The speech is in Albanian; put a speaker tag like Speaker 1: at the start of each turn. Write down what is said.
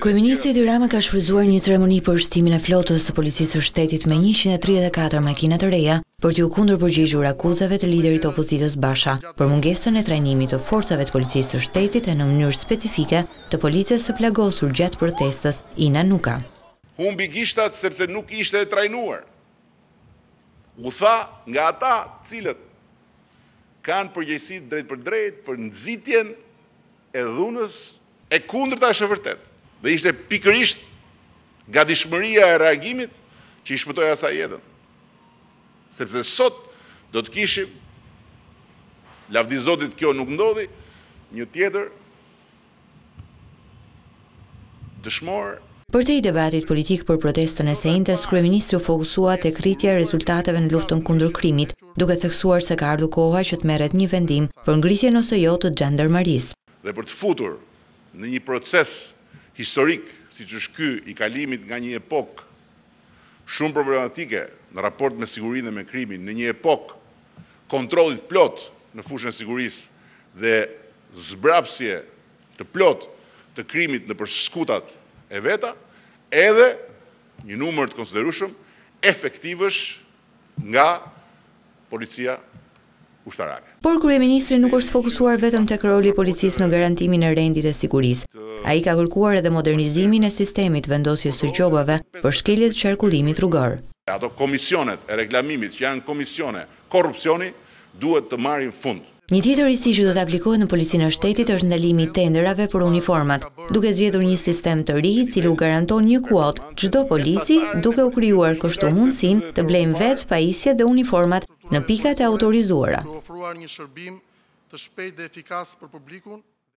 Speaker 1: Kryeministri Edi Rama ka shfrytëzuar një ceremoni për shtimin e flotës së Policisë së Shtetit me njëqind e tridhjetë e katër makina të reja për t'iu kundërpërgjigjur akuzave të liderit të opozitës Basha për mungesën e trajnimit të forcave të Policisë së Shtetit e në mënyrë specifike të polices së plagosur gjatë protestës Ina Nuka.
Speaker 2: Humbi gishtat sepse nuk ishte e trajnuar. U tha nga ata të cilët kanë përgjegjësi të drejtpërdrejtë për nxitjen e dhunës, e kundërta është e vërtetë dhe ishte pikërisht gatishmëria e reagimit që i shpëtoi asaj jetën. Sepse sot do të kishim lavdi Zotit kjo nuk ndodhi, një tjetër
Speaker 1: dëshmore. Përtej debatit politik për protestën e së enjtes, kryeministri u fokusua tek rritja e rezultateve në luftën kundër krimit, duke theksuar se ka ardhur koha që të merret një vendim për ngritjen ose jo të xhandarmarisë.
Speaker 2: Dhe për të futur në një proces historik siç është ky i kalimit nga një epokë shumë problematike në raport me sigurinë dhe me krimin në një epokë kontrolli të plotë në fushën e sigurisë dhe zbrapsje të plotë të krimit nëpër skutat e veta, edhe një numër të konsiderueshëm efektivësh nga policia ushtarake.
Speaker 1: Por kryeministri nuk është fokusuar vetëm tek roli i policisë në garantimin e rendit e sigurisë. Ai ka kërkuar edhe modernizimin e sistemit të vendosjes së gjobave për shkeljet e qarkullimit rrugor.
Speaker 2: Ato komisionet e reklamimit që janë komisione korrupsioni duhet të marrin fund.
Speaker 1: Një tjetër risi që do të aplikohet në Policinë e Shtetit është ndalimi i tenderave për uniformat, duke zgjedhur një sistem të ri i cili u garanton një kuotë çdo polici duke u krijuar kështu mundësinë të blejnë vetë pajisjet dhe uniformat në pikat e autorizuara.